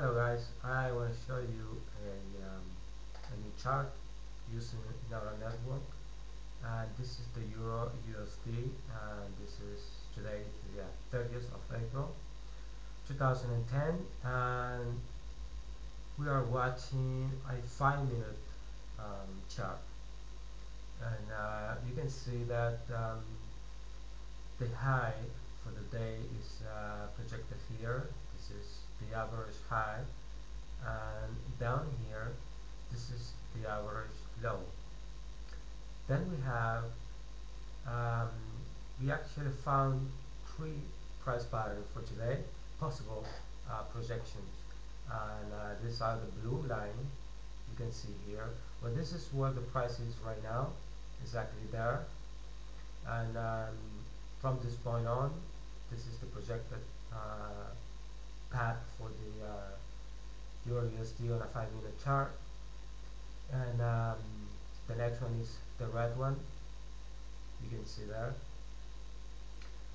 Hello guys, I want to show you a, um, a new chart using neural network. And this is the Euro USD and this is today the 30th of April 2010 and we are watching a 5 minute um, chart. And uh, you can see that um, the high for the day is uh, projected here the average high and down here this is the average low. Then we have um, we actually found three price patterns for today possible uh, projections. And uh, these are the blue line you can see here. Well this is where the price is right now exactly there. And um, from this point on this is the projected uh, path for the uh, Euro USD on a 5 minute chart. And um, the next one is the red one. You can see there.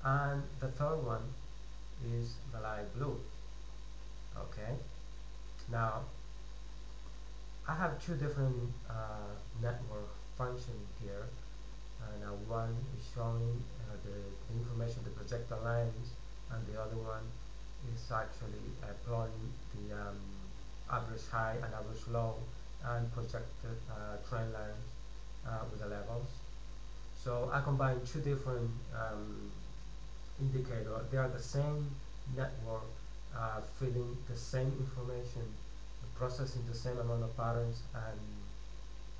And the third one is the light blue. Okay. Now I have two different uh, network functions here. And uh, one is showing uh, the, the, information the projector lines and the other one is actually uh, plotting the um, average high and average low and projected uh, trend lines uh, with the levels. So I combine two different um, indicators. They are the same network uh, feeding the same information, processing the same amount of patterns and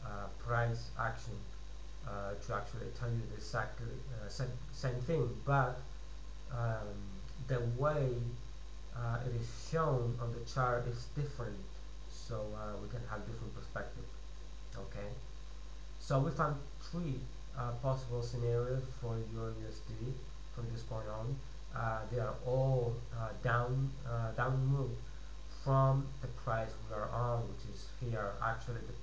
uh, price action uh, to actually tell you uh, same, same thing, but um, the way uh, it is shown on the chart is different so uh, we can have different perspective okay? So we found three uh, possible scenarios for Euro USD from this point on. Uh, they are all uh, down uh, down move from the price we are on which is here. Actually the,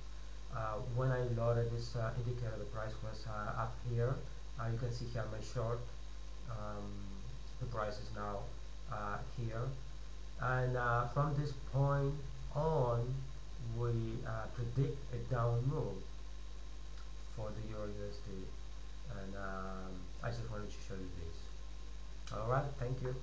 when I loaded this indicator the price was up here. You can see here my short um, the price is now uh, here and uh, from this point on we uh, predict a down move for the Euro USD and um, I just wanted to show you this. Alright thank you